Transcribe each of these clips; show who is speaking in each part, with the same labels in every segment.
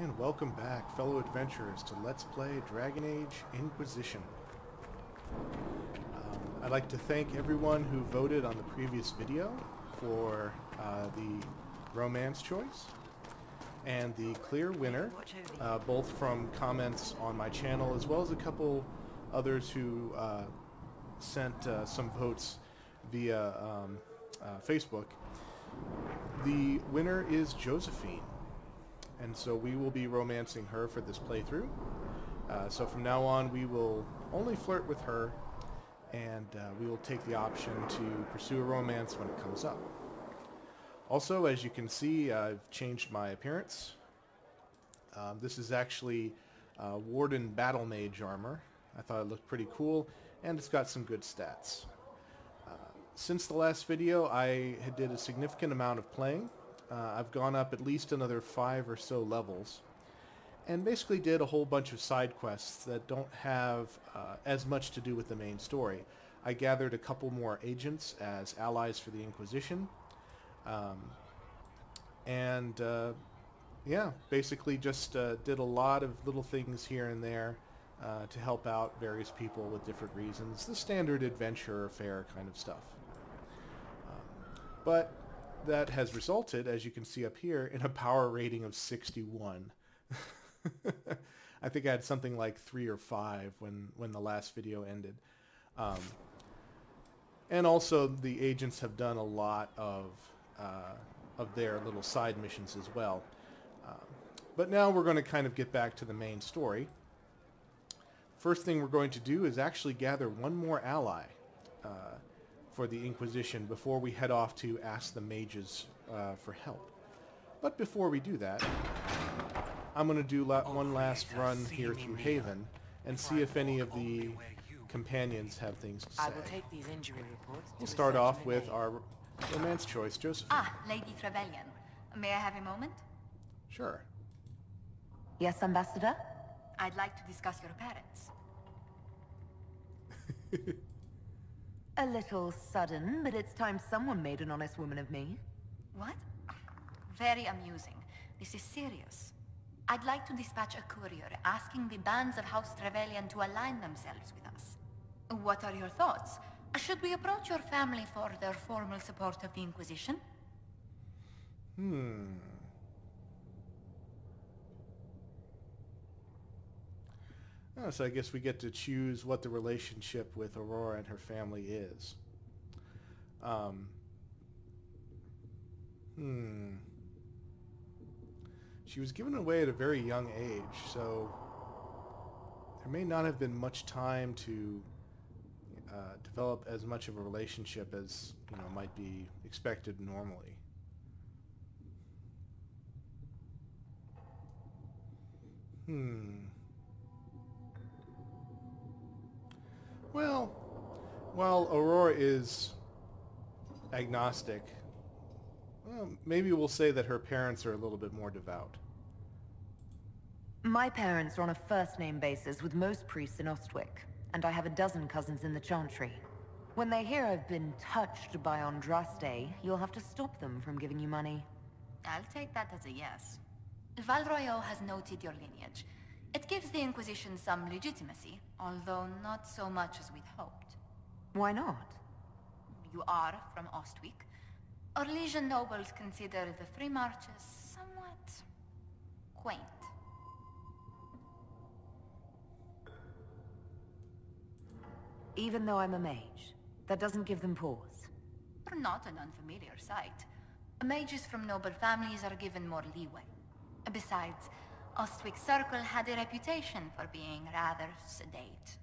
Speaker 1: And welcome back, fellow adventurers, to Let's Play Dragon Age Inquisition. Um, I'd like to thank everyone who voted on the previous video for uh, the romance choice. And the clear winner, uh, both from comments on my channel as well as a couple others who uh, sent uh, some votes via um, uh, Facebook. The winner is Josephine and so we will be romancing her for this playthrough. Uh, so from now on we will only flirt with her and uh, we will take the option to pursue a romance when it comes up. Also, as you can see, I've changed my appearance. Um, this is actually uh, Warden Battle Mage armor. I thought it looked pretty cool, and it's got some good stats. Uh, since the last video, I did a significant amount of playing, uh, I've gone up at least another five or so levels and basically did a whole bunch of side quests that don't have uh, as much to do with the main story. I gathered a couple more agents as allies for the Inquisition. Um, and uh, yeah, basically just uh, did a lot of little things here and there uh, to help out various people with different reasons. The standard adventure affair kind of stuff. Um, but that has resulted, as you can see up here, in a power rating of 61. I think I had something like three or five when, when the last video ended. Um, and also the agents have done a lot of, uh, of their little side missions as well. Um, but now we're going to kind of get back to the main story. First thing we're going to do is actually gather one more ally. Uh, for the Inquisition before we head off to ask the mages uh, for help. But before we do that, I'm going to do la one last run here through Haven and see if any of the companions have things to say. I will take these injury reports we'll start off with our romance choice, Josephine.
Speaker 2: Ah, Lady Trevelyan. May I have a moment?
Speaker 1: Sure.
Speaker 3: Yes, Ambassador?
Speaker 2: I'd like to discuss your parents.
Speaker 3: A little sudden, but it's time someone made an honest woman of me.
Speaker 2: What? Very amusing. This is serious. I'd like to dispatch a courier asking the bands of House Trevelyan to align themselves with us. What are your thoughts? Should we approach your family for their formal support of the Inquisition?
Speaker 1: Hmm. Oh, so I guess we get to choose what the relationship with Aurora and her family is. Um, hmm. She was given away at a very young age, so there may not have been much time to uh, develop as much of a relationship as you know might be expected normally. Hmm. Well, while Aurora is agnostic, well, maybe we'll say that her parents are a little bit more devout.
Speaker 3: My parents are on a first-name basis with most priests in Ostwick, and I have a dozen cousins in the Chantry. When they hear I've been touched by Andraste, you'll have to stop them from giving you money.
Speaker 2: I'll take that as a yes. Val Royeaux has noted your lineage, it gives the Inquisition some legitimacy, although not so much as we'd hoped.
Speaker 3: Why not?
Speaker 2: You are from Ostwick. Orlesian nobles consider the Free Marches somewhat... quaint.
Speaker 3: Even though I'm a mage, that doesn't give them pause.
Speaker 2: Not an unfamiliar sight. Mages from noble families are given more leeway. Besides, Ostwick Circle had a reputation for being rather sedate.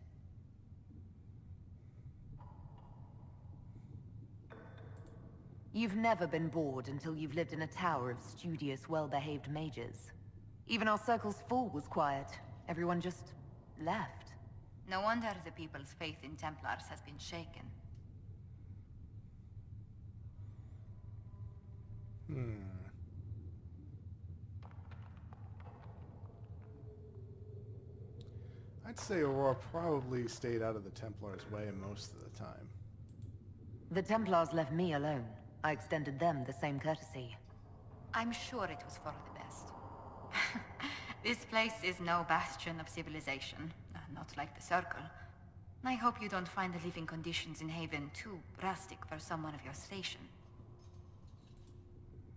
Speaker 3: You've never been bored until you've lived in a tower of studious, well-behaved mages. Even our circle's full was quiet. Everyone just left.
Speaker 2: No wonder the people's faith in Templars has been shaken.
Speaker 1: Hmm. I'd say Aurora probably stayed out of the Templars' way most of the time.
Speaker 3: The Templars left me alone. I extended them the same courtesy.
Speaker 2: I'm sure it was for the best. This place is no bastion of civilization, uh, not like the Circle. I hope you don't find the living conditions in Haven too drastic for someone of your station.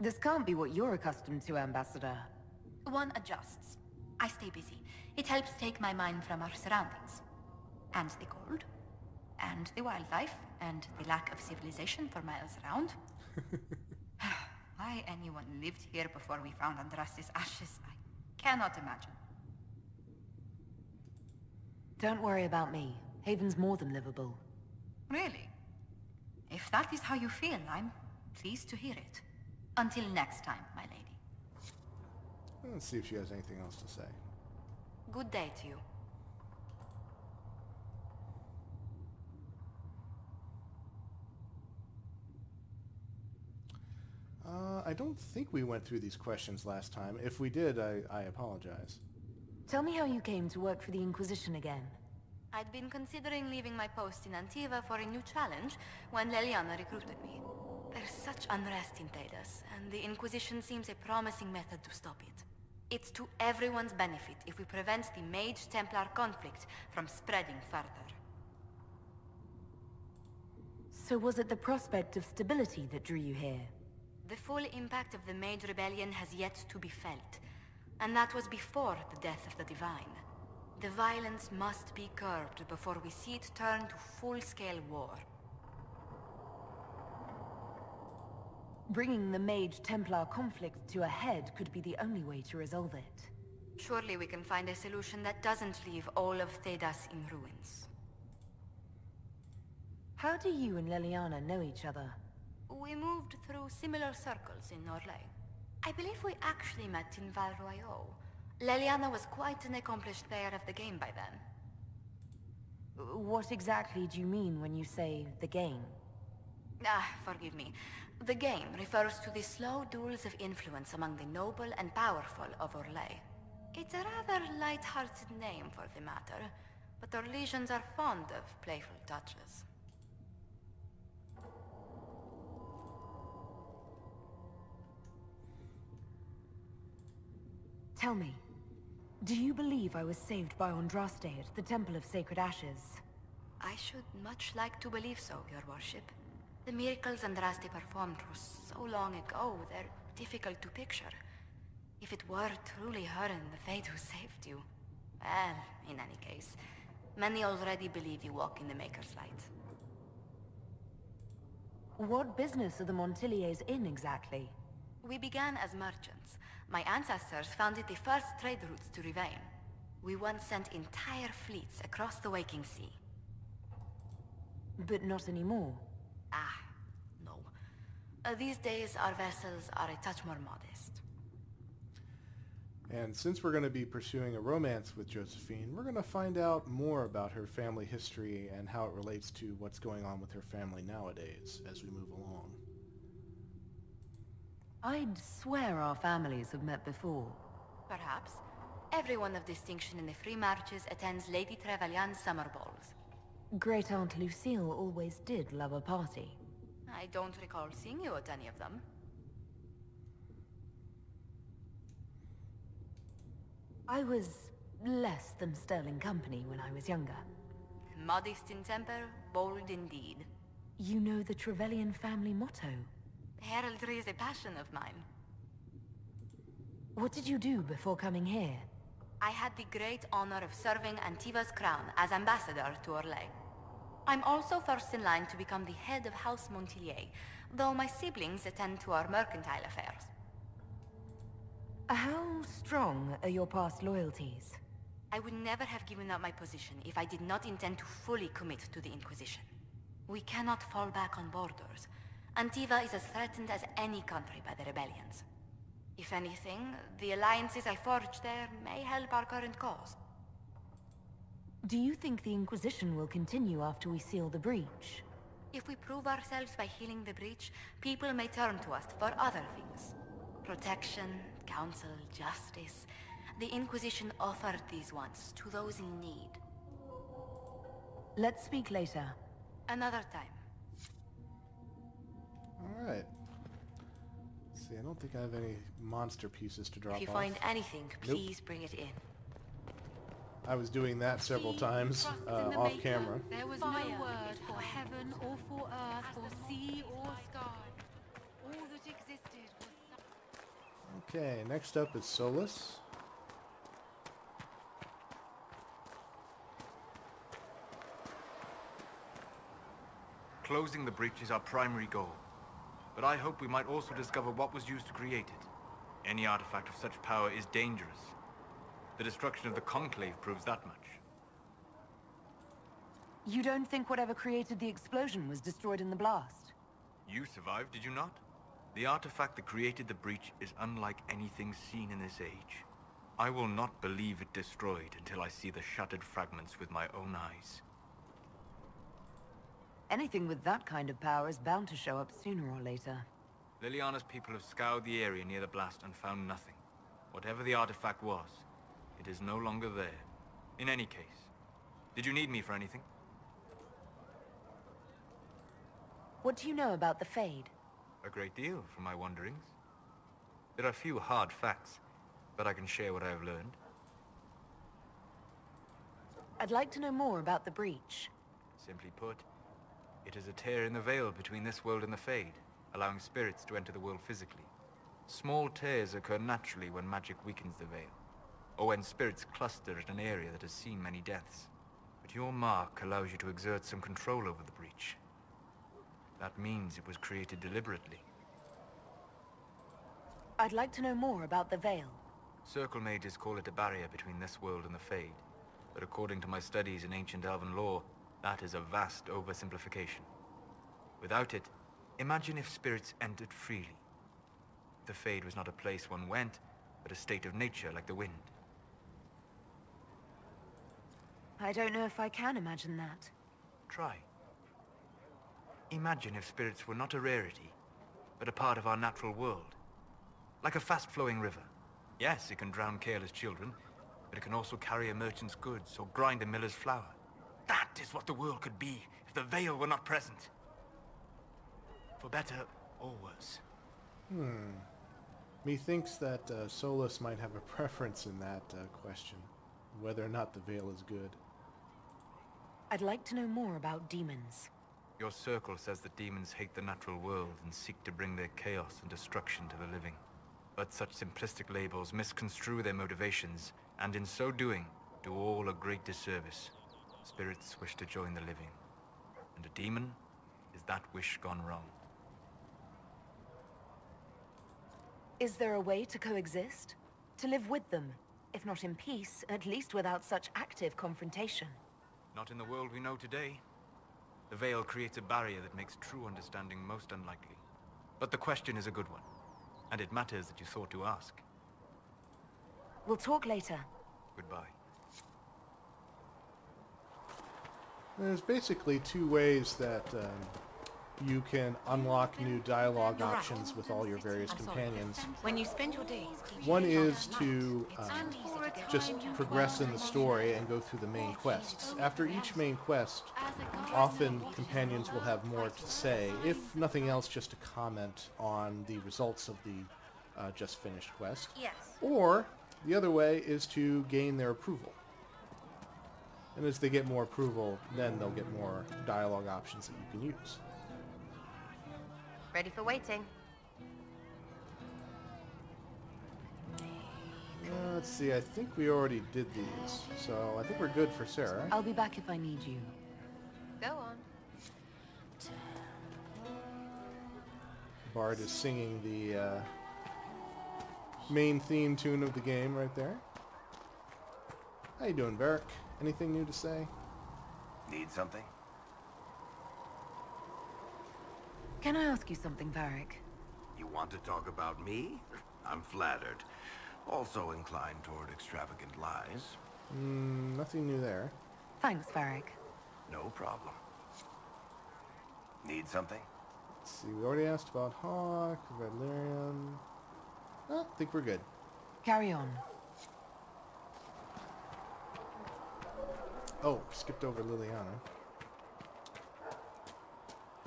Speaker 3: This can't be what you're accustomed to, Ambassador.
Speaker 2: One adjusts. I stay busy. It helps take my mind from our surroundings. And the cold. And the wildlife. And the lack of civilization for miles around. Why anyone lived here before we found Andraste's ashes, I cannot imagine.
Speaker 3: Don't worry about me. Haven's more than livable.
Speaker 2: Really? If that is how you feel, I'm pleased to hear it. Until next time, my lady.
Speaker 1: Let's see if she has anything else to say.
Speaker 2: Good day to you.
Speaker 1: Uh, I don't think we went through these questions last time. If we did, I, I apologize.
Speaker 3: Tell me how you came to work for the Inquisition again.
Speaker 2: I'd been considering leaving my post in Antiva for a new challenge when Leliana recruited me. There's such unrest in Thedas, and the Inquisition seems a promising method to stop it. It's to everyone's benefit if we prevent the Mage-Templar conflict from spreading further.
Speaker 3: So was it the prospect of stability that drew you here?
Speaker 2: The full impact of the Mage Rebellion has yet to be felt, and that was before the death of the Divine. The violence must be curbed before we see it turn to full-scale war.
Speaker 3: Bringing the Mage-Templar conflict to a head could be the only way to resolve it.
Speaker 2: Surely we can find a solution that doesn't leave all of Thedas in ruins.
Speaker 3: How do you and Leliana know each other?
Speaker 2: We moved through similar circles in Orlais. I believe we actually met in Val Royeaux. Leliana was quite an accomplished player of the game by then.
Speaker 3: What exactly do you mean when you say the game?
Speaker 2: Ah, forgive me. The game refers to the slow duels of influence among the noble and powerful of Orlais. It's a rather light-hearted name for the matter, but Orlesians are fond of playful touches.
Speaker 3: Tell me, do you believe I was saved by Andraste at the Temple of Sacred Ashes?
Speaker 2: I should much like to believe so, your worship. The miracles Andraste performed were so long ago, they're difficult to picture. If it were truly her and the Fade who saved you... Well, in any case, many already believe you walk in the Maker's Light.
Speaker 3: What business are the Montilyets in exactly?
Speaker 2: We began as merchants. My ancestors founded the first trade routes to Rivain. We once sent entire fleets across the Waking Sea.
Speaker 3: But not anymore.
Speaker 2: Ah, no. Uh, these days, our vessels are a touch more modest.
Speaker 1: And since we're going to be pursuing a romance with Josephine, we're going to find out more about her family history and how it relates to what's going on with her family nowadays as we move along.
Speaker 3: I'd swear our families have met before.
Speaker 2: Perhaps. Everyone of distinction in the Free Marches attends Lady Trevelyan's summer balls.
Speaker 3: Great Aunt Lucille always did love a party.
Speaker 2: I don't recall seeing you at any of them.
Speaker 3: I was less than sterling company when I was younger.
Speaker 2: Modest in temper, bold indeed.
Speaker 3: You know the Trevelyan family motto?
Speaker 2: Heraldry is a passion of mine.
Speaker 3: What did you do before coming here?
Speaker 2: I had the great honor of serving Antiva's crown as ambassador to Orlais. I'm also first in line to become the head of House Montilyet, though my siblings attend to our mercantile affairs.
Speaker 3: How strong are your past loyalties?
Speaker 2: I would never have given up my position if I did not intend to fully commit to the Inquisition. We cannot fall back on borders. Antiva is as threatened as any country by the rebellions. If anything, the alliances I forged there may help our current cause.
Speaker 3: Do you think the Inquisition will continue after we seal the breach?
Speaker 2: If we prove ourselves by healing the breach, people may turn to us for other things. Protection, counsel, justice. The Inquisition offered these once to those in need.
Speaker 3: Let's speak later.
Speaker 2: Another time.
Speaker 1: All right. see, I don't think I have any monster pieces to drop off.
Speaker 4: If you
Speaker 1: off.
Speaker 4: find anything,
Speaker 1: Nope.
Speaker 4: please bring it in.
Speaker 1: I was doing that several times uh, off camera.
Speaker 5: There was no word for heaven or for earth or sea or sky. All that existed was
Speaker 1: Okay, next up is Solas.
Speaker 6: Closing the breach is our primary goal. But I hope we might also discover what was used to create it. Any artifact of such power is dangerous. The destruction of the Conclave proves that much.
Speaker 3: You don't think whatever created the explosion was destroyed in the blast?
Speaker 6: You survived, did you not? The artifact that created the breach is unlike anything seen in this age. I will not believe it destroyed until I see the shattered fragments with my own eyes.
Speaker 3: Anything with that kind of power is bound to show up sooner or later.
Speaker 6: Leliana's people have scoured the area near the blast and found nothing. Whatever the artifact was, it is no longer there. In any case, did you need me for anything?
Speaker 3: What do you know about the Fade?
Speaker 6: A great deal from my wanderings. There are few hard facts, but I can share what I have learned.
Speaker 3: I'd like to know more about the breach.
Speaker 6: Simply put, it is a tear in the veil between this world and the Fade, allowing spirits to enter the world physically. Small tears occur naturally when magic weakens the veil, or when spirits cluster at an area that has seen many deaths. But your mark allows you to exert some control over the breach. That means it was created deliberately.
Speaker 3: I'd like to know more about the Veil.
Speaker 6: Circle mages call it a barrier between this world and the Fade. But according to my studies in ancient elven lore, that is a vast oversimplification. Without it, imagine if spirits entered freely. The Fade was not a place one went, but a state of nature like the wind.
Speaker 3: I don't know if I can imagine that.
Speaker 6: Try. Imagine if spirits were not a rarity, but a part of our natural world. Like a fast-flowing river. Yes, it can drown careless children, but it can also carry a merchant's goods or grind a miller's flour. That is what the world could be if the veil were not present. For better or worse. Hmm.
Speaker 1: Methinks that uh, Solas might have a preference in that uh, question, whether or not the veil is good.
Speaker 3: I'd like to know more about demons.
Speaker 6: Your circle says that demons hate the natural world and seek to bring their chaos and destruction to the living. But such simplistic labels misconstrue their motivations, and in so doing, do all a great disservice. Spirits wish to join the living, and a demon is that wish gone wrong.
Speaker 3: Is there a way to coexist? To live with them? If not in peace, at least without such active confrontation.
Speaker 6: Not in the world we know today. The veil creates a barrier that makes true understanding most unlikely. But the question is a good one, and it matters that you thought to ask.
Speaker 3: We'll talk later.
Speaker 6: Goodbye.
Speaker 1: There's basically two ways that um, you can unlock new dialogue
Speaker 4: right.
Speaker 1: options with all your various companions.
Speaker 4: When you spend your days...
Speaker 1: One is to um,
Speaker 4: And for a
Speaker 1: just progress in the story and go through the main quests. After each main quest, often companions will have more to say, if nothing else, just to comment on the results of the uh, just finished quest.
Speaker 2: Yes.
Speaker 1: Or the other way is to gain their approval. And as they get more approval, then they'll get more dialogue options that you can use.
Speaker 2: Ready for waiting.
Speaker 1: Uh, let's see, I think we already did these, so I think we're good for Sera.
Speaker 3: I'll be back if I need you.
Speaker 2: Go on.
Speaker 1: Bard is singing the uh, main theme tune of the game right there. How you doing, Varric? Anything new to say?
Speaker 7: Need something?
Speaker 3: Can I ask you something, Varric?
Speaker 7: You want to talk about me? I'm flattered. Also inclined toward extravagant lies.
Speaker 1: Mm, nothing new there.
Speaker 3: Thanks, Varric.
Speaker 7: No problem. Need something?
Speaker 1: Let's see, we already asked about Hawke, Red Lyrium. I think we're good.
Speaker 3: Carry on.
Speaker 1: Oh, skipped over Leliana.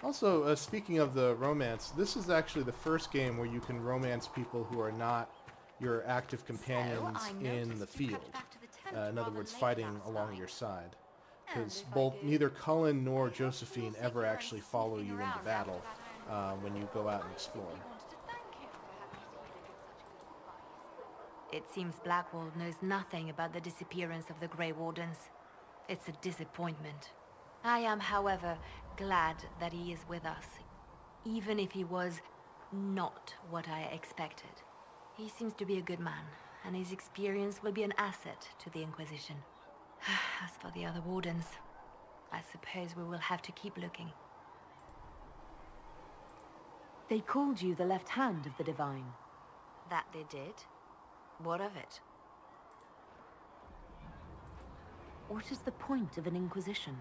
Speaker 1: Also, uh, speaking of the romance, this is actually the first game where you can romance people who are not your active companions
Speaker 2: I
Speaker 1: in the field.
Speaker 2: the
Speaker 1: Uh, in other words, fighting along
Speaker 2: night.
Speaker 1: your side. Because both
Speaker 2: did,
Speaker 1: neither Cullen nor Josephine ever actually follow you into
Speaker 2: around
Speaker 1: battle uh, when you go out and explore.
Speaker 5: wanted to thank him for having persuaded such good advice.
Speaker 4: It seems Blackwall knows nothing about the disappearance of the Grey Wardens. It's a disappointment. I am, however, glad that he is with us, even if he was not what I expected. He seems to be a good man, and his experience will be an asset to the Inquisition. As for the other Wardens, I suppose we will have to keep looking.
Speaker 3: They called you the left hand of the Divine.
Speaker 4: That they did. What of it?
Speaker 3: What is the point of an Inquisition?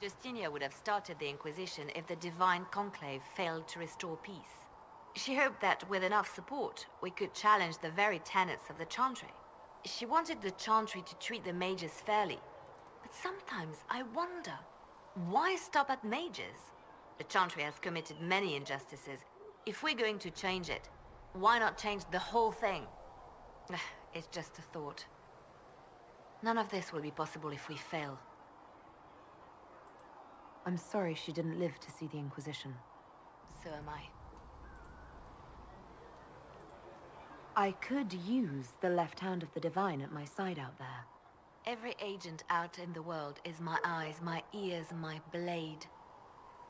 Speaker 4: Justinia would have started the Inquisition if the Divine Conclave failed to restore peace. She hoped that with enough support, we could challenge the very tenets of the Chantry. She wanted the Chantry to treat the mages fairly. But sometimes I wonder, why stop at mages? The Chantry has committed many injustices. If we're going to change it, why not change the whole thing? It's just a thought. None of this will be possible if we fail.
Speaker 3: I'm sorry she didn't live to see the Inquisition.
Speaker 4: So am I.
Speaker 3: I could use the left hand of the Divine at my side out there.
Speaker 4: Every agent out in the world is my eyes, my ears, my blade.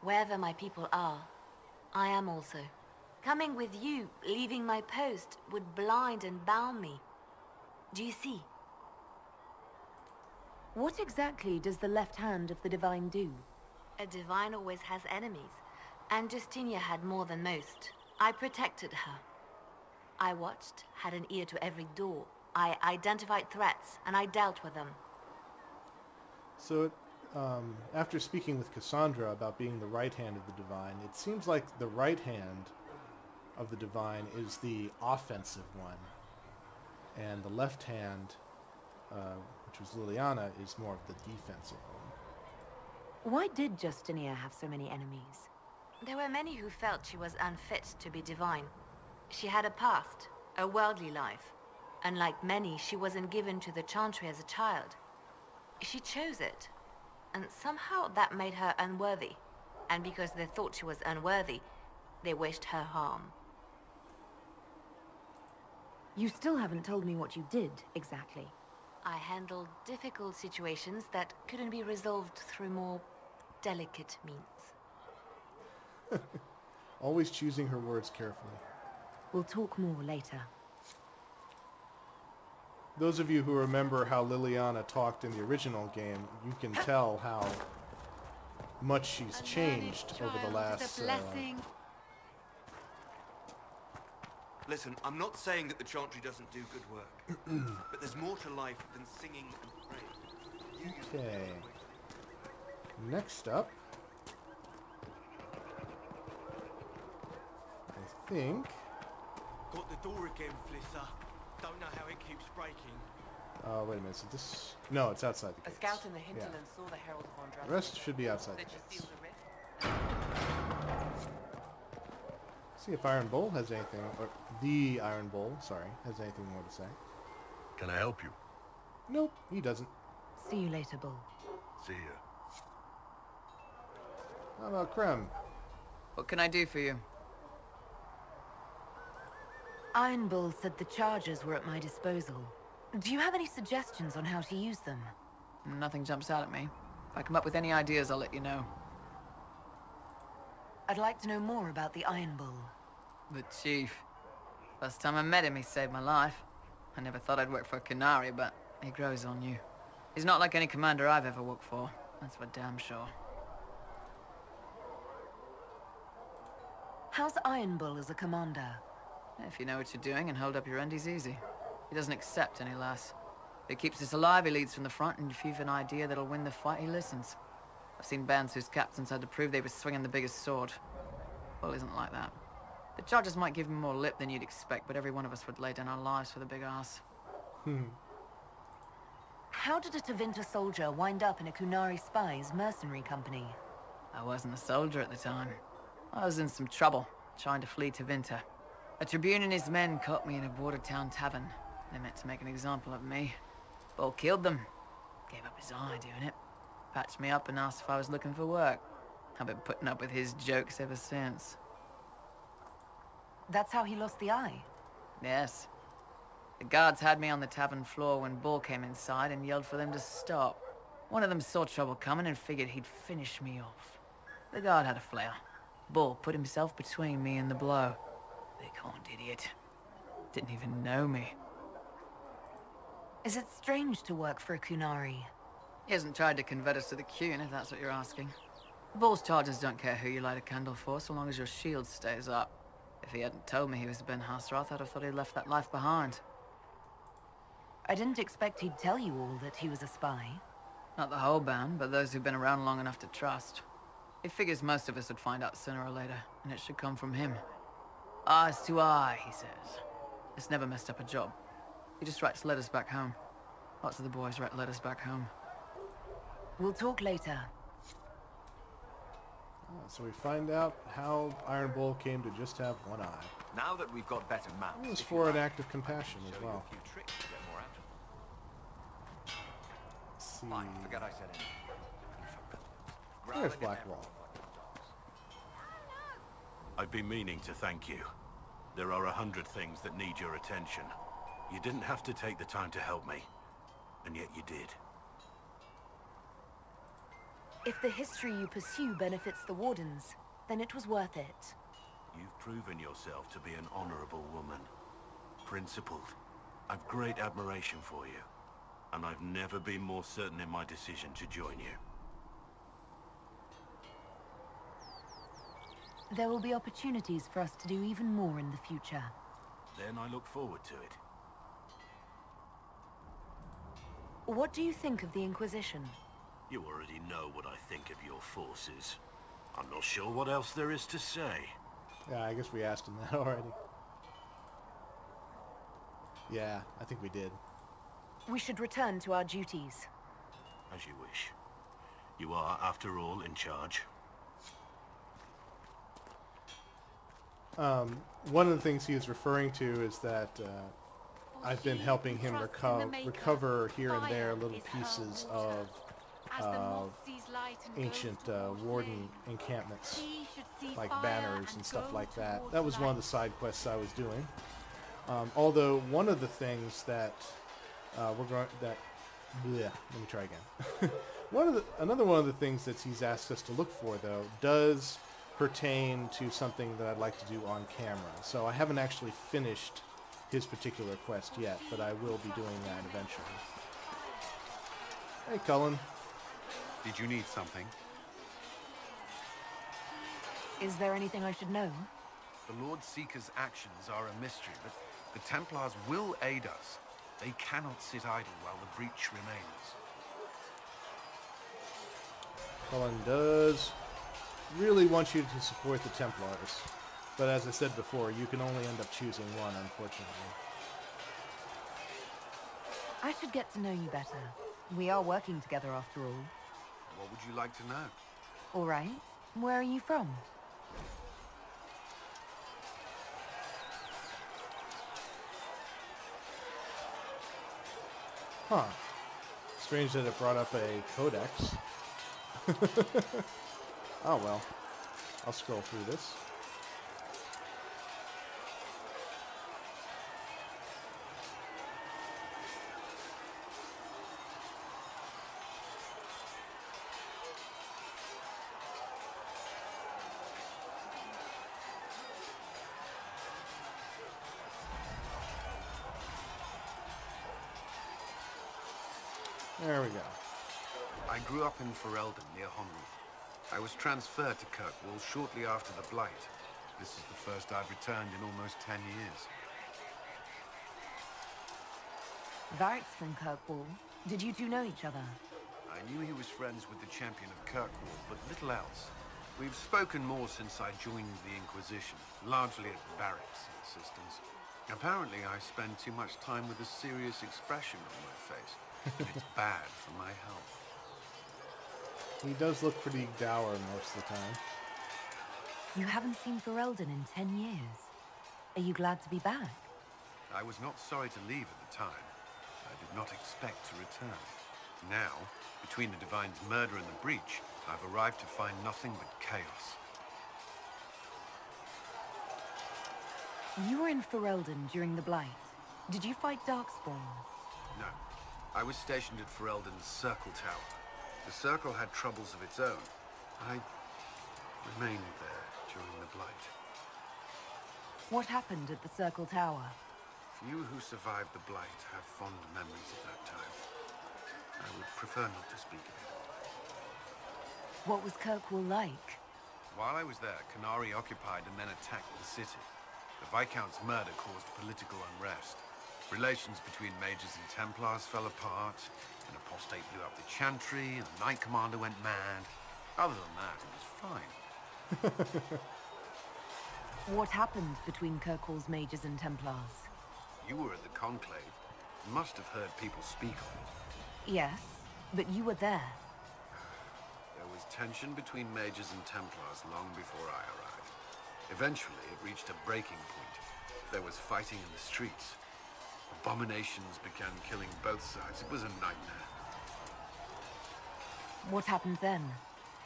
Speaker 4: Wherever my people are, I am also. Coming with you, leaving my post, would blind and bound me. Do you see?
Speaker 3: What exactly does the left hand of the Divine do?
Speaker 4: A divine always has enemies, and Justinia had more than most. I protected her. I watched, had an ear to every door. I identified threats, and I dealt with them.
Speaker 1: So, um, after speaking with Cassandra about being the right hand of the Divine, it seems like the right hand of the Divine is the offensive one, and the left hand, uh, which was Leliana, is more of the defensive.
Speaker 3: Why did Justinia have so many enemies?
Speaker 4: There were many who felt she was unfit to be divine. She had a past, a worldly life. Unlike many, she wasn't given to the Chantry as a child. She chose it, and somehow that made her unworthy. And because they thought she was unworthy, they wished her harm.
Speaker 3: You still haven't told me what you did, exactly.
Speaker 4: I handled difficult situations that couldn't be resolved through more delicate means.
Speaker 1: Always choosing her words carefully.
Speaker 3: We'll talk more later.
Speaker 1: Those of you who remember how Leliana talked in the original game, you can tell how much she's changed over the last.
Speaker 5: It's
Speaker 1: uh.
Speaker 8: Listen, I'm not saying that the Chantry doesn't do good work, but there's more to life than singing and praying. You use it
Speaker 1: Okay.
Speaker 8: That way.
Speaker 1: Next up, I think.
Speaker 8: Got the door again, Flissa. Don't know how it keeps breaking.
Speaker 1: Uh, wait a minute. So this? No, it's outside the
Speaker 9: A
Speaker 1: gates.
Speaker 9: scout in the
Speaker 1: Yeah.
Speaker 9: hinterland saw the Herald of Andraste.
Speaker 1: The rest should be outside the gates.
Speaker 9: sealed the rift.
Speaker 1: See if Iron Bull has anything, or the Iron Bull, sorry, has anything more to say.
Speaker 7: Can I help you?
Speaker 1: Nope, he doesn't.
Speaker 3: See you later, Bull.
Speaker 7: See ya.
Speaker 1: How about Krem?
Speaker 9: What can I do for you?
Speaker 3: Iron Bull said the charges were at my disposal. Do you have any suggestions on how to use them?
Speaker 9: Nothing jumps out at me. If I come up with any ideas, I'll let you know.
Speaker 3: I'd like to know more about the Iron Bull.
Speaker 9: The Chief. First time I met him, he saved my life. I never thought I'd work for a Qunari, but he grows on you. He's not like any commander I've ever worked for. That's for damn sure.
Speaker 3: How's Iron Bull as a commander?
Speaker 9: If you know what you're doing and hold up your end, he's easy. He doesn't accept any less. If he keeps us alive, he leads from the front, and if you've an idea that'll win the fight, he listens. I've seen bands whose captains had to prove they were swinging the biggest sword. Bull isn't like that. The charges might give him more lip than you'd expect, but every one of us would lay down our lives for the big ass. Hmm.
Speaker 3: How did a Tevinter soldier wind up in a Qunari spy's mercenary company?
Speaker 9: I wasn't a soldier at the time. I was in some trouble, trying to flee to Vinter. A Tribune and his men caught me in a border town tavern. They meant to make an example of me. Bull killed them. Gave up his eye doing it. Patched me up and asked if I was looking for work. I've been putting up with his jokes ever since.
Speaker 3: That's how he lost the eye?
Speaker 9: Yes. The guards had me on the tavern floor when Bull came inside and yelled for them to stop. One of them saw trouble coming and figured he'd finish me off. The guard had a flare. Bull put himself between me and the blow. Big horned idiot. Didn't even know me.
Speaker 3: Is it strange to work for a Qunari?
Speaker 9: He hasn't tried to convert us to the Qun, if that's what you're asking. Bull's charges don't care who you light a candle for, so long as your shield stays up. If he hadn't told me he was Ben-Hassrath, I'd have thought he'd left that life behind.
Speaker 3: I didn't expect he'd tell you all that he was a spy.
Speaker 9: Not the whole band, but those who've been around long enough to trust. He figures most of us would find out sooner or later, and it should come from him. Eyes to eye, he says. It's never messed up a job. He just writes letters back home. Lots of the boys write letters back home.
Speaker 3: We'll talk later.
Speaker 1: So we find out how Iron Bull came to just have one eye.
Speaker 10: Now that we've got better maps,
Speaker 1: It was for
Speaker 10: you
Speaker 1: an
Speaker 10: like,
Speaker 1: act of compassion as well.
Speaker 10: a few tricks to get more out of them.
Speaker 1: Let's see.
Speaker 10: Fine, forget I said anything.
Speaker 1: There's Blackwall.
Speaker 7: I've been meaning to thank you. There are a hundred things that need your attention. You didn't have to take the time to help me, and yet you did.
Speaker 3: If the history you pursue benefits the Wardens, then it was worth it.
Speaker 7: You've proven yourself to be an honorable woman. Principled. I've great admiration for you. And I've never been more certain in my decision to join you.
Speaker 3: There will be opportunities for us to do even more in the future.
Speaker 7: Then I look forward to it.
Speaker 3: What do you think of the Inquisition?
Speaker 7: You already know what I think of your forces. I'm not sure what else there is to say.
Speaker 1: Yeah, I guess we asked him that already. Yeah, I think we did.
Speaker 3: We should return to our duties.
Speaker 7: As you wish. You are, after all, in charge.
Speaker 1: Um, one of the things he is referring to is that uh, I've been helping him reco- recover here and there little pieces of of ancient uh, warden encampments, like banners and stuff like that. That was one of the side quests I was doing. Um, although one of the things that uh, we're going that bleh, let me try again. one of the another one of the things that he's asked us to look for though does pertain to something that I'd like to do on camera. So I haven't actually finished his particular quest yet, but I will be doing that eventually. Hey, Cullen.
Speaker 11: Did you need something?
Speaker 3: Is there anything I should know?
Speaker 11: The Lord Seeker's actions are a mystery, but the Templars will aid us. They cannot sit idle while the breach remains.
Speaker 1: Cullen does really want you to support the Templars. But as I said before, you can only end up choosing one, unfortunately.
Speaker 3: I should get to know you better. We are working together after all.
Speaker 11: What would you like to know?
Speaker 3: All right. Where are you from?
Speaker 1: Huh. Strange that it brought up a codex. oh well. I'll scroll through this. There we go.
Speaker 11: I grew up in Ferelden, near Honnleath. I was transferred to Kirkwall shortly after the Blight. This is the first I've returned in almost ten years.
Speaker 3: Varric's from Kirkwall. Did you two know each other?
Speaker 11: I knew he was friends with the champion of Kirkwall, but little else. We've spoken more since I joined the Inquisition, largely at Varric's insistence. Apparently I spend too much time with a serious expression on my face, and it's bad for my health.
Speaker 1: He does look pretty dour most of the time.
Speaker 3: You haven't seen Ferelden in ten years. Are you glad to be back?
Speaker 11: I was not sorry to leave at the time. I did not expect to return. Now, between the Divine's murder and the breach, I've arrived to find nothing but chaos.
Speaker 3: You were in Ferelden during the Blight. Did you fight Darkspawn?
Speaker 11: No. I was stationed at Ferelden's Circle Tower. The Circle had troubles of its own. I remained there during the Blight.
Speaker 3: What happened at the Circle Tower?
Speaker 11: Few who survived the Blight have fond memories of that time. I would prefer not to speak of it.
Speaker 3: What was Kirkwall like?
Speaker 11: While I was there, Qunari occupied and then attacked the city. The Viscount's murder caused political unrest. Relations between Mages and Templars fell apart. An apostate blew up the Chantry, and the Knight Commander went mad. Other than that, it was fine.
Speaker 3: What happened between Kirkwall's mages and Templars?
Speaker 11: You were at the Conclave. You must have heard people speak of it.
Speaker 3: Yes, but you were there.
Speaker 11: There was tension between Mages and Templars long before I arrived. Eventually, it reached a breaking point. There was fighting in the streets. Abominations began killing both sides. It was a nightmare.
Speaker 3: What happened then?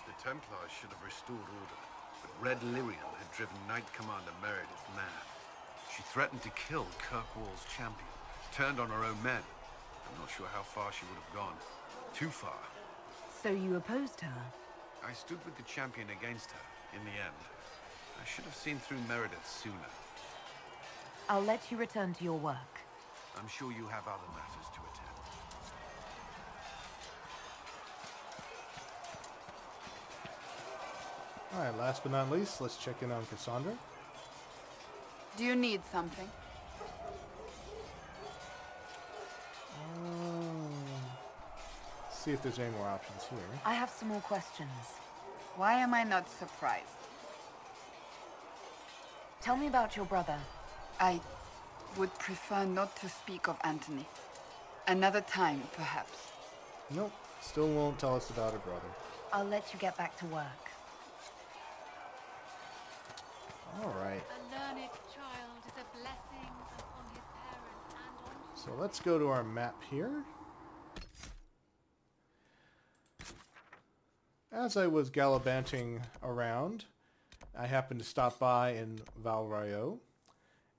Speaker 11: The Templars should have restored order, but Red Lyrium had driven Knight Commander Meredith mad. She threatened to kill Kirkwall's champion, turned on her own men. I'm not sure how far she would have gone. Too far.
Speaker 3: So you opposed her?
Speaker 11: I stood with the champion against her, in the end. I should have seen through Meredith sooner.
Speaker 3: I'll let you return to your work.
Speaker 11: I'm sure you have other matters to attend.
Speaker 1: Alright, last but not least, let's check in on Cassandra.
Speaker 5: Do you need something?
Speaker 1: Um, see if there's any more options here.
Speaker 3: I have some more questions.
Speaker 5: Why am I not surprised?
Speaker 3: Tell me about your brother.
Speaker 5: I would prefer not to speak of Anthony. Another time, perhaps.
Speaker 1: Nope, still won't tell us about her brother.
Speaker 3: I'll let you get back to work.
Speaker 1: Alright,
Speaker 5: A learned child is a blessing upon his parents and on
Speaker 1: so let's go to our map here. As I was gallivanting around, I happened to stop by in Val Royeaux,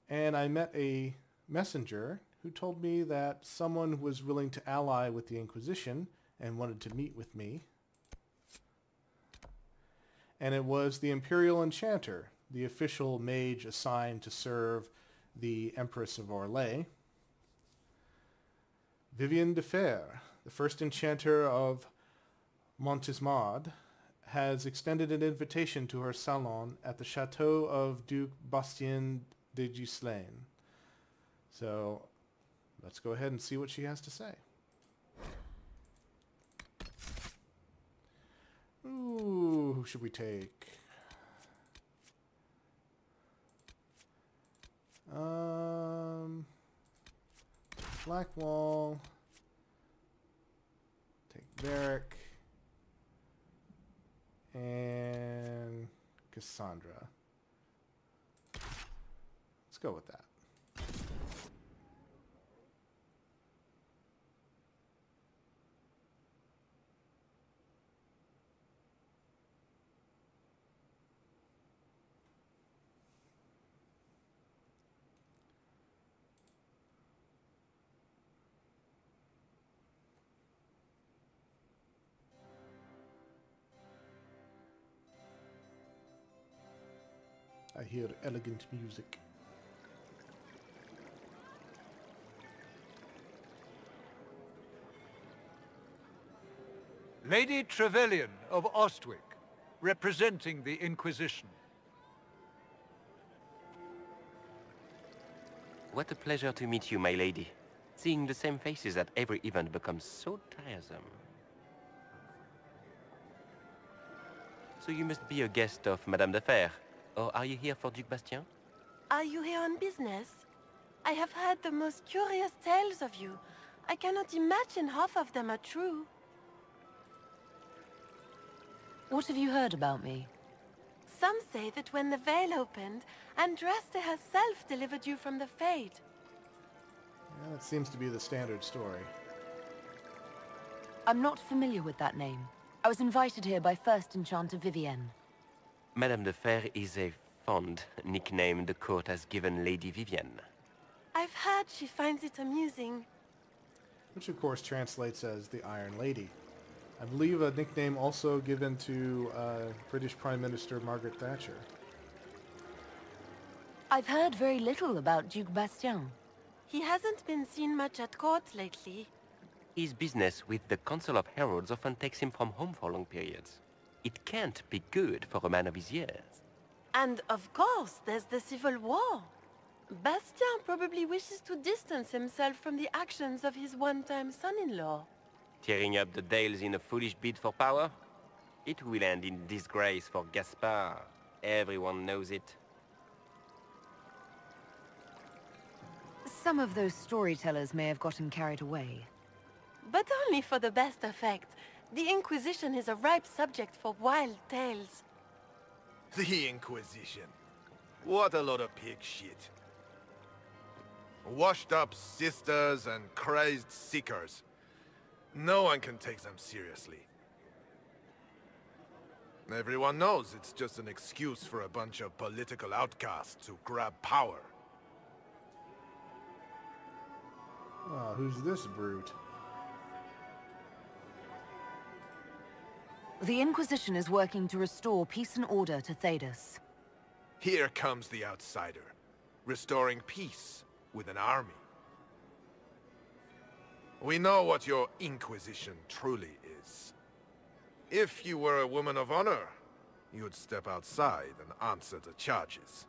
Speaker 1: and I met a messenger who told me that someone was willing to ally with the Inquisition and wanted to meet with me. And it was the Imperial Enchanter, the official mage assigned to serve the Empress of Orlais. Vivienne de Fer, the first enchanter of Montsimmard, has extended an invitation to her salon at the chateau of Duke Bastien de Ghislain. So let's go ahead and see what she has to say. Ooh, who should we take? Um, Blackwall. Take Varric. And Cassandra. Go with that. I hear elegant music.
Speaker 12: Lady Trevelyan of Ostwick, representing the Inquisition.
Speaker 13: What a pleasure to meet you, my lady. Seeing the same faces at every event becomes so tiresome. So you must be a guest of Madame de Fer, or are you here for Duke Bastien?
Speaker 14: Are you here on business? I have heard the most curious tales of you. I cannot imagine half of them are true.
Speaker 3: What have you heard about me?
Speaker 14: Some say that when the veil opened, Andraste herself delivered you from the Fade.
Speaker 1: Yeah, that seems to be the standard story.
Speaker 3: I'm not familiar with that name. I was invited here by First Enchanter Vivienne.
Speaker 13: Madame de Fer is a fond nickname the court has given Lady Vivienne.
Speaker 14: I've heard she finds it amusing.
Speaker 1: Which of course translates as the Iron Lady. I believe a nickname also given to uh, British Prime Minister Margaret Thatcher.
Speaker 3: I've heard very little about Duke Bastien.
Speaker 14: He hasn't been seen much at court lately.
Speaker 13: His business with the Council of Heralds often takes him from home for long periods. It can't be good for a man of his years.
Speaker 14: And of course, there's the Civil War. Bastien probably wishes to distance himself from the actions of his one-time son-in-law.
Speaker 13: Tearing up the Dales in a foolish bid for power? It will end in disgrace for Gaspard. Everyone knows it.
Speaker 3: Some of those storytellers may have gotten carried away.
Speaker 14: But only for the best effect. The Inquisition is a ripe subject for wild tales.
Speaker 15: The Inquisition. What a lot of pig shit. Washed up sisters and crazed seekers. No one can take them seriously. Everyone knows it's just an excuse for a bunch of political outcasts to grab power.
Speaker 1: Oh, who's this brute?
Speaker 3: The Inquisition is working to restore peace and order to Thedas.
Speaker 15: Here comes the outsider, restoring peace with an army. We know what your Inquisition truly is. If you were a woman of honor, you'd step outside and answer the charges.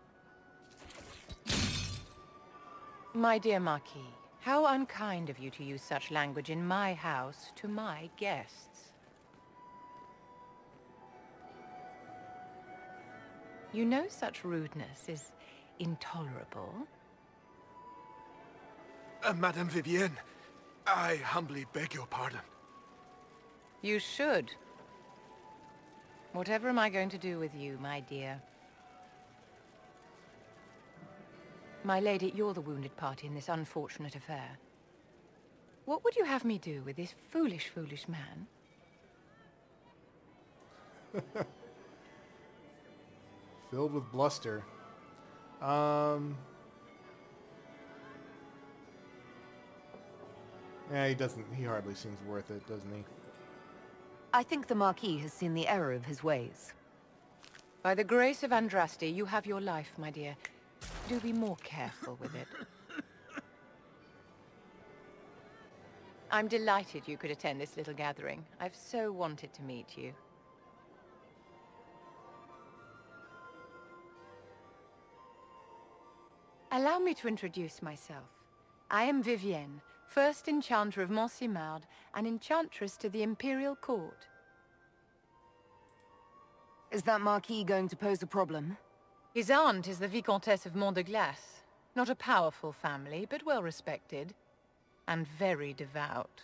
Speaker 16: My dear Marquis, how unkind of you to use such language in my house to my guests. You know such rudeness is intolerable.
Speaker 15: Uh, Madame Vivienne, I humbly beg your pardon.
Speaker 16: You should. Whatever am I going to do with you, my dear? My lady, you're the wounded party in this unfortunate affair. What would you have me do with this foolish, foolish man?
Speaker 1: Filled with bluster. Um... Yeah, he doesn't, he hardly seems worth it, doesn't he?
Speaker 3: I think the Marquis has seen the error of his ways.
Speaker 16: By the grace of Andraste, you have your life, my dear. Do be more careful with it. I'm delighted you could attend this little gathering. I've so wanted to meet you. Allow me to introduce myself. I am Vivienne, first Enchanter of Montsimmard and Enchantress to the Imperial Court.
Speaker 3: Is that Marquis going to pose a problem?
Speaker 16: His aunt is the Vicomtesse of Mont de Glace. Not a powerful family, but well respected. And very devout.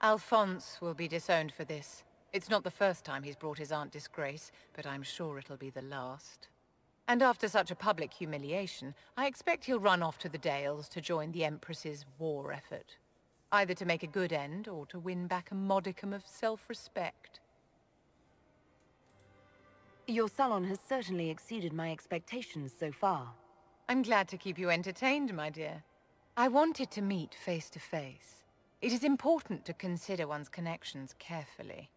Speaker 16: Alphonse will be disowned for this. It's not the first time he's brought his aunt disgrace, but I'm sure it'll be the last. And after such a public humiliation, I expect he'll run off to the Dales to join the Empress's war effort. Either to make a good end, or to win back a modicum of self-respect.
Speaker 3: Your salon has certainly exceeded my expectations so far.
Speaker 16: I'm glad to keep you entertained, my dear. I wanted to meet face to face. It is important to consider one's connections carefully.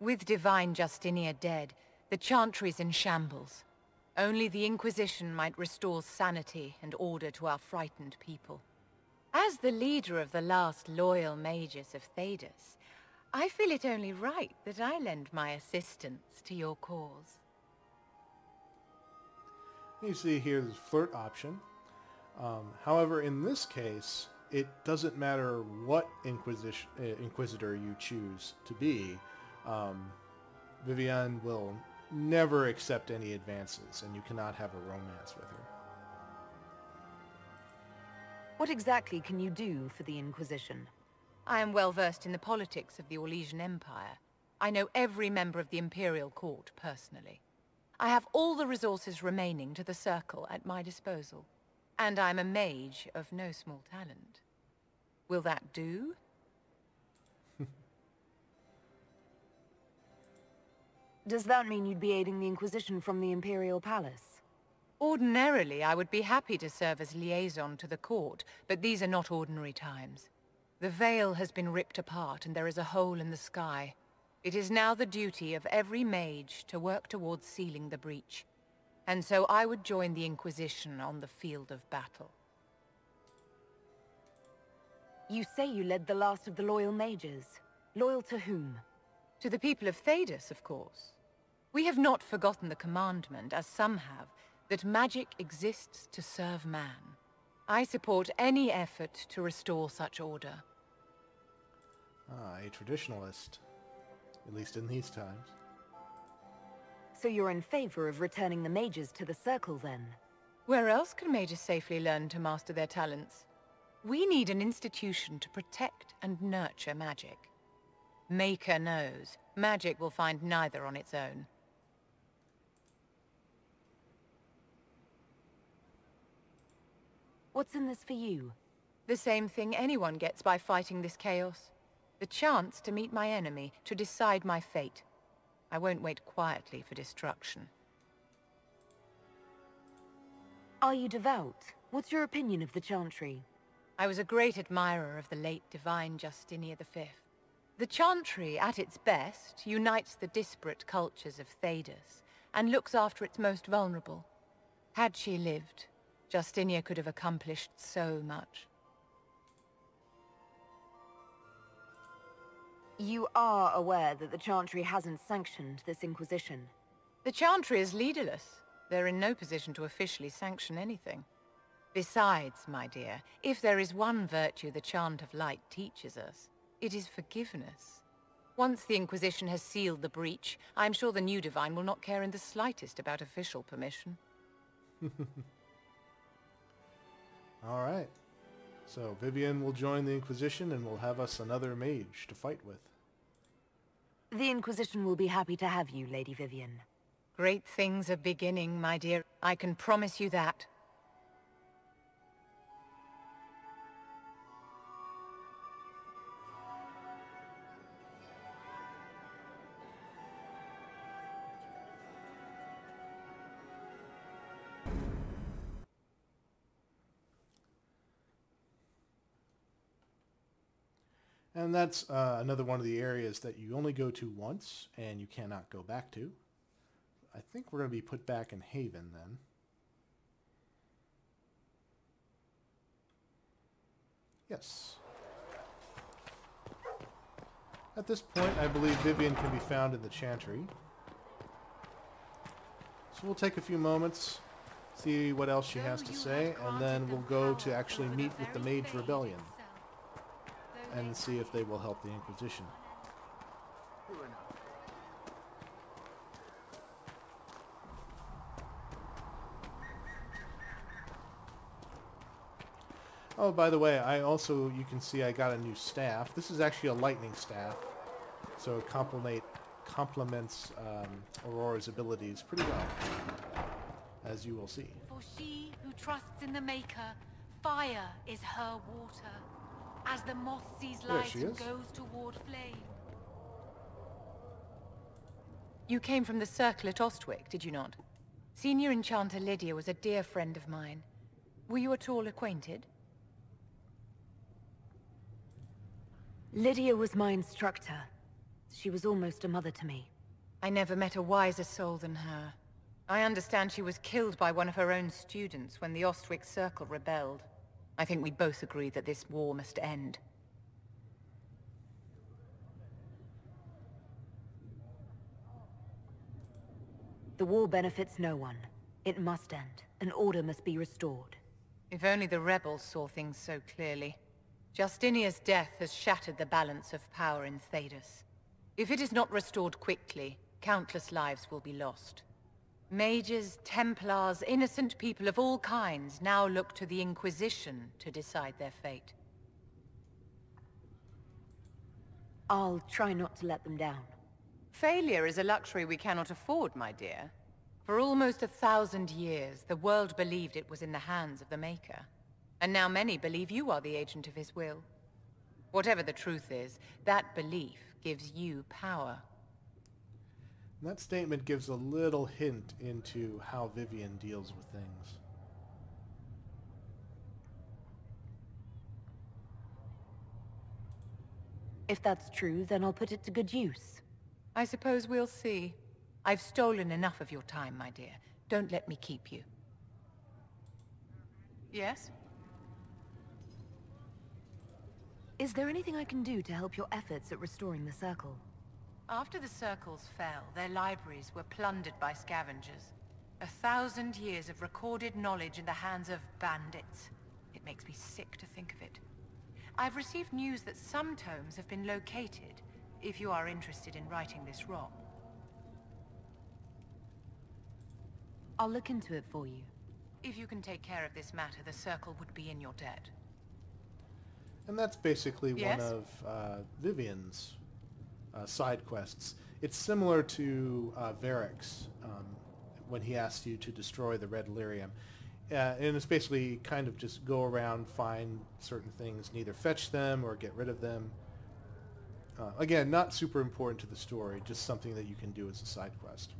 Speaker 16: With Divine Justinia dead, the Chantry's in shambles. Only the Inquisition might restore sanity and order to our frightened people. As the leader of the last loyal mages of Thedas, I feel it only right that I lend my assistance to your cause.
Speaker 1: You see here the flirt option. Um, however, in this case, it doesn't matter what Inquisition, uh, Inquisitor you choose to be. Um, Vivienne will never accept any advances, and you cannot have a romance with her.
Speaker 3: What exactly can you do for the Inquisition?
Speaker 16: I am well versed in the politics of the Orlesian Empire. I know every member of the Imperial Court personally. I have all the resources remaining to the Circle at my disposal. And I'm a mage of no small talent. Will that do?
Speaker 3: Does that mean you'd be aiding the Inquisition from the Imperial Palace?
Speaker 16: Ordinarily, I would be happy to serve as liaison to the court, but these are not ordinary times. The veil has been ripped apart and there is a hole in the sky. It is now the duty of every mage to work towards sealing the breach. And so I would join the Inquisition on the field of battle.
Speaker 3: You say you led the last of the loyal mages. Loyal to whom?
Speaker 16: To the people of Thedas, of course. We have not forgotten the commandment, as some have, that magic exists to serve man. I support any effort to restore such order.
Speaker 1: Ah, a traditionalist. At least in these times.
Speaker 3: So you're in favor of returning the mages to the Circle, then?
Speaker 16: Where else can mages safely learn to master their talents? We need an institution to protect and nurture magic. Maker knows, magic will find neither on its own.
Speaker 3: What's in this for you?
Speaker 16: The same thing anyone gets by fighting this chaos. The chance to meet my enemy, to decide my fate. I won't wait quietly for destruction.
Speaker 3: Are you devout? What's your opinion of the Chantry?
Speaker 16: I was a great admirer of the late divine Justinia V. The Chantry, at its best, unites the disparate cultures of Thedas, and looks after its most vulnerable. Had she lived, Justinia could have accomplished so much.
Speaker 3: You are aware that the Chantry hasn't sanctioned this Inquisition?
Speaker 16: The Chantry is leaderless. They're in no position to officially sanction anything. Besides, my dear, if there is one virtue the Chant of Light teaches us, it is forgiveness. Once the Inquisition has sealed the breach, I'm sure the new Divine will not care in the slightest about official permission.
Speaker 1: All right. So Vivienne will join the Inquisition and will have us another mage to fight with.
Speaker 3: The Inquisition will be happy to have you, Lady Vivienne.
Speaker 16: Great things are beginning, my dear. I can promise you that.
Speaker 1: And that's uh, another one of the areas that you only go to once and you cannot go back to. I think we're going to be put back in Haven then. Yes. At this point, I believe Vivienne can be found in the Chantry. So we'll take a few moments, see what else she has to say, and then we'll go to actually meet with the Mage Rebellion and see if they will help the Inquisition. Oh, by the way, I also, you can see I got a new staff. This is actually a lightning staff, so it complement, complements um, Aurora's abilities pretty well, as you will see.
Speaker 5: For she who trusts in the Maker, fire is her water. As the moth sees light and
Speaker 1: is.
Speaker 5: goes toward flame.
Speaker 16: You came from the Circle at Ostwick, did you not? Senior Enchanter Lydia was a dear friend of mine. Were you at all acquainted?
Speaker 3: Lydia was my instructor. She was almost a mother to me.
Speaker 16: I never met a wiser soul than her. I understand she was killed by one of her own students when the Ostwick Circle rebelled. I think we both agree that this war must end.
Speaker 3: The war benefits no one. It must end, and order must be restored.
Speaker 16: If only the rebels saw things so clearly. Justinia's death has shattered the balance of power in Thedas. If it is not restored quickly, countless lives will be lost. Mages, Templars, innocent people of all kinds now look to the Inquisition to decide their fate.
Speaker 3: I'll try not to let them down.
Speaker 16: Failure is a luxury we cannot afford, my dear. For almost a thousand years, the world believed it was in the hands of the Maker. And now many believe you are the agent of his will. Whatever the truth is, that belief gives you power.
Speaker 1: And that statement gives a little hint into how Vivienne deals with things.
Speaker 3: If that's true, then I'll put it to good use.
Speaker 16: I suppose we'll see. I've stolen enough of your time, my dear. Don't let me keep you. Yes?
Speaker 3: Is there anything I can do to help your efforts at restoring the Circle?
Speaker 16: After the Circles fell, their libraries were plundered by scavengers. A thousand years of recorded knowledge in the hands of bandits. It makes me sick to think of it. I've received news that some tomes have been located, if you are interested in righting this wrong.
Speaker 3: I'll look into it for you.
Speaker 16: If you can take care of this matter, the Circle would be in your debt.
Speaker 1: And that's basically
Speaker 16: Yes?
Speaker 1: one of uh, Vivienne's uh, side quests. It's similar to uh, Varric's um, when he asks you to destroy the Red Lyrium. Uh, and it's basically kind of just go around, find certain things, and either fetch them or get rid of them. Uh, again, not super important to the story, just something that you can do as a side quest.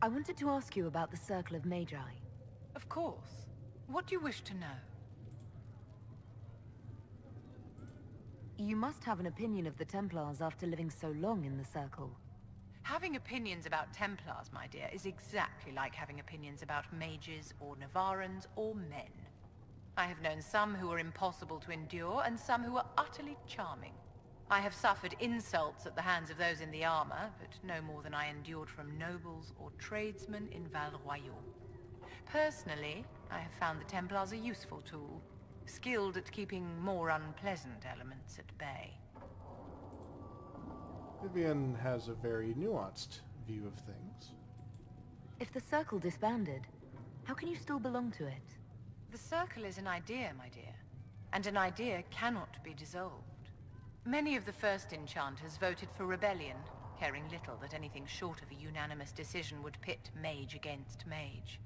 Speaker 3: I wanted to ask you about the Circle of Magi.
Speaker 16: Of course. What do you wish to know?
Speaker 3: You must have an opinion of the Templars after living so long in the Circle.
Speaker 16: Having opinions about Templars, my dear, is exactly like having opinions about mages or Nevarrans or men. I have known some who were impossible to endure and some who were utterly charming. I have suffered insults at the hands of those in the armor, but no more than I endured from nobles or tradesmen in Val Royeaux. Personally, I have found the Templars a useful tool, skilled at keeping more unpleasant elements at bay.
Speaker 1: Vivienne has a very nuanced view of things.
Speaker 3: If the Circle disbanded, how can you still belong to it?
Speaker 16: The Circle is an idea, my dear, and an idea cannot be dissolved. Many of the first enchanters voted for rebellion, caring little that anything short of a unanimous decision would pit mage against mage.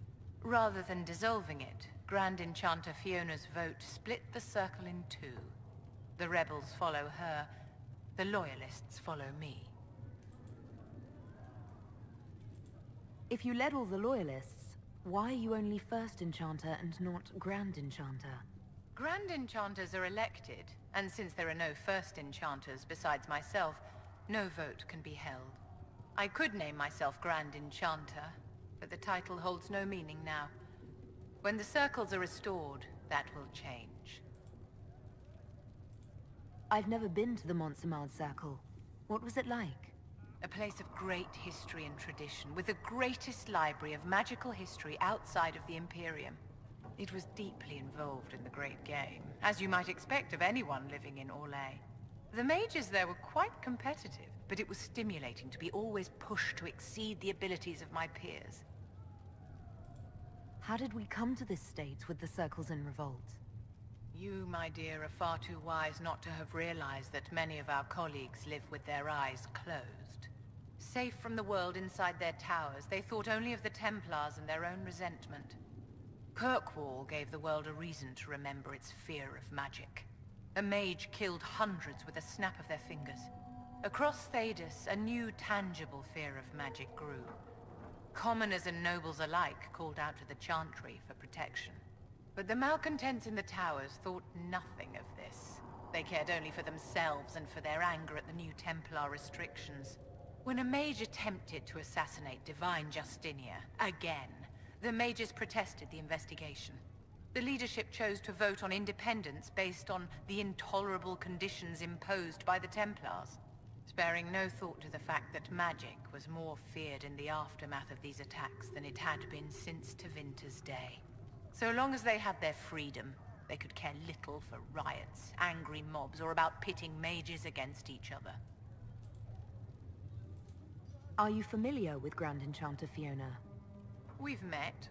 Speaker 16: Rather than dissolving it, Grand Enchanter Fiona's vote split the Circle in two. The rebels follow her, the loyalists follow me.
Speaker 3: If you led all the Loyalists, why are you only First Enchanter and not Grand Enchanter?
Speaker 16: Grand Enchanters are elected, and since there are no First Enchanters besides myself, no vote can be held. I could name myself Grand Enchanter, but the title holds no meaning now. When the circles are restored, that will change.
Speaker 3: I've never been to the Montsimmard Circle. What was it like?
Speaker 16: A place of great history and tradition, with the greatest library of magical history outside of the Imperium. It was deeply involved in the Great Game, as you might expect of anyone living in Orlais. The mages there were quite competitive, but it was stimulating to be always pushed to exceed the abilities of my peers.
Speaker 3: How did we come to this state with the Circles in revolt?
Speaker 16: You, my dear, are far too wise not to have realized that many of our colleagues live with their eyes closed. Safe from the world inside their towers, they thought only of the Templars and their own resentment. Kirkwall gave the world a reason to remember its fear of magic. A mage killed hundreds with a snap of their fingers. Across Thedas, a new tangible fear of magic grew. Commoners and nobles alike called out to the Chantry for protection. But the malcontents in the towers thought nothing of this. They cared only for themselves and for their anger at the new Templar restrictions. When a mage attempted to assassinate Divine Justinia, again, the mages protested the investigation. The leadership chose to vote on independence based on the intolerable conditions imposed by the Templars, sparing no thought to the fact that magic was more feared in the aftermath of these attacks than it had been since Tevinter's day. So long as they had their freedom, they could care little for riots, angry mobs, or about pitting mages against each other.
Speaker 3: Are you familiar with Grand Enchanter Fiona?
Speaker 16: We've met.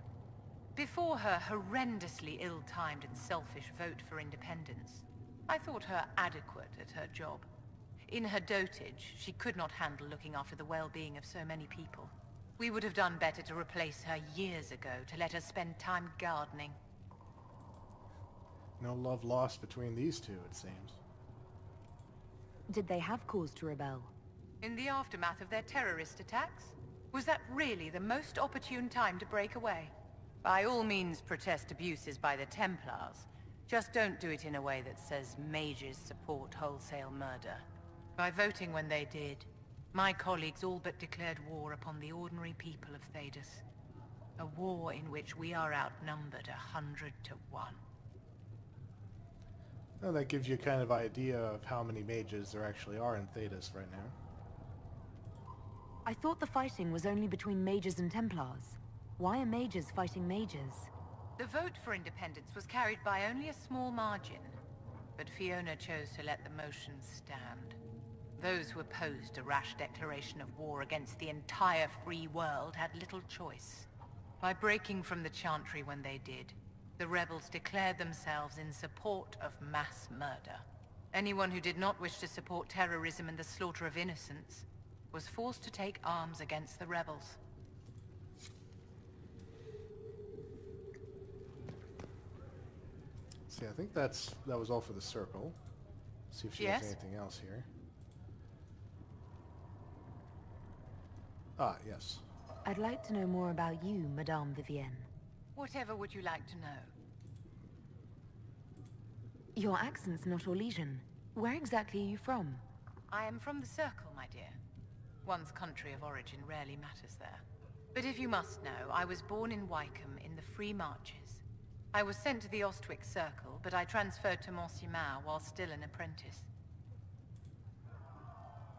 Speaker 16: Before her horrendously ill-timed and selfish vote for independence, I thought her adequate at her job. In her dotage, she could not handle looking after the well-being of so many people. We would have done better to replace her years ago, to let her spend time gardening.
Speaker 1: No love lost between these two, it seems.
Speaker 3: Did they have cause to rebel?
Speaker 16: In the aftermath of their terrorist attacks? Was that really the most opportune time to break away? By all means protest abuses by the Templars. Just don't do it in a way that says mages support wholesale murder. By voting when they did, my colleagues all but declared war upon the ordinary people of Thedas. A war in which we are outnumbered a hundred to one.
Speaker 1: Well, that gives you a kind of idea of how many mages there actually are in Thedas right now.
Speaker 3: I thought the fighting was only between mages and Templars. Why are mages fighting mages?
Speaker 16: The vote for independence was carried by only a small margin, but Fiona chose to let the motion stand. Those who opposed a rash declaration of war against the entire free world had little choice. By breaking from the Chantry when they did, the rebels declared themselves in support of mass murder. Anyone who did not wish to support terrorism and the slaughter of innocents was forced to take arms against the rebels.
Speaker 1: See, I think that's that was all for the circle. See if she
Speaker 16: Yes?
Speaker 1: has anything else here. Ah, yes.
Speaker 3: I'd like to know more about you, Madame Vivienne.
Speaker 16: Whatever would you like to know?
Speaker 3: Your accent's not Orlesian. Where exactly are you from?
Speaker 16: I am from the Circle, my dear. One's country of origin rarely matters there. But if you must know, I was born in Wycome in the Free Marches. I was sent to the Ostwick Circle, but I transferred to Montsimmard while still an apprentice.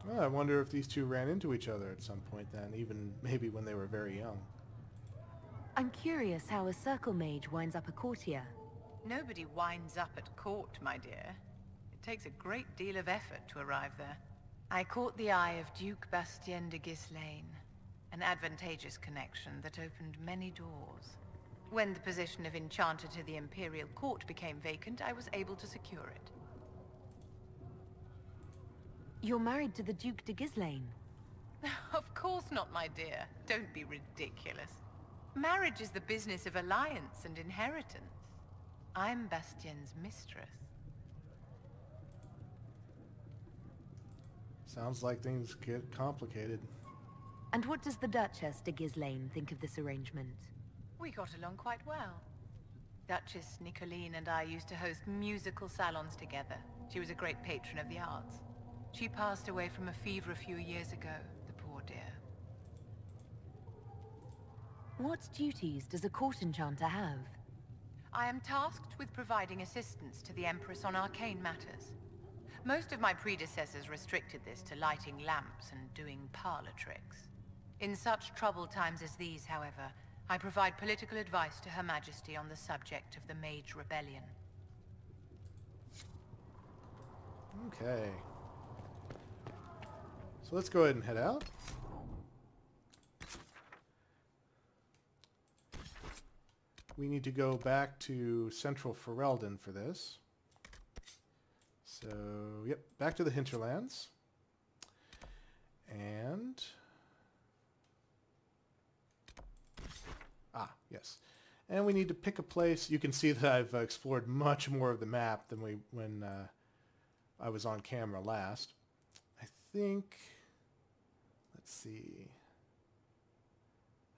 Speaker 1: Well, I wonder if these two ran into each other at some point then, even maybe when they were very young.
Speaker 3: I'm curious how a circle mage winds up a courtier.
Speaker 16: Nobody winds up at court, my dear. It takes a great deal of effort to arrive there. I caught the eye of Duke Bastien de Ghislain, an advantageous connection that opened many doors. When the position of Enchanter to the Imperial Court became vacant, I was able to secure it.
Speaker 3: You're married to the Duke de Ghislain.
Speaker 16: of course not, my dear. Don't be ridiculous. Marriage is the business of alliance and inheritance. I'm Bastien's mistress.
Speaker 1: Sounds like things get complicated.
Speaker 3: And what does the Duchess de Ghislain think of this arrangement?
Speaker 16: We got along quite well. Duchess Nicoline and I used to host musical salons together. She was a great patron of the arts. She passed away from a fever a few years ago, the poor dear.
Speaker 3: What duties does a court enchanter have?
Speaker 16: I am tasked with providing assistance to the Empress on arcane matters. Most of my predecessors restricted this to lighting lamps and doing parlor tricks. In such troubled times as these, however, I provide political advice to Her Majesty on the subject of the Mage Rebellion.
Speaker 1: Okay. So let's go ahead and head out. We need to go back to Central Ferelden for this. So, yep, back to the hinterlands. And... Ah, yes. And we need to pick a place. You can see that I've uh, explored much more of the map than we when uh, I was on camera last. I think... Let's see...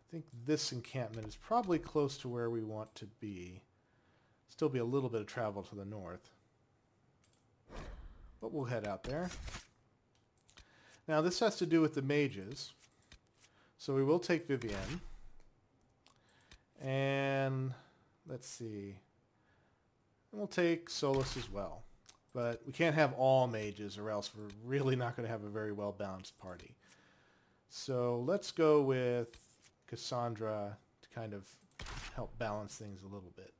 Speaker 1: I think this encampment is probably close to where we want to be. Still be a little bit of travel to the north. But we'll head out there. Now this has to do with the mages. So we will take Vivienne. And let's see. And we'll take Solas as well. But we can't have all mages or else we're really not going to have a very well balanced party. So let's go with Cassandra to kind of help balance things a little bit.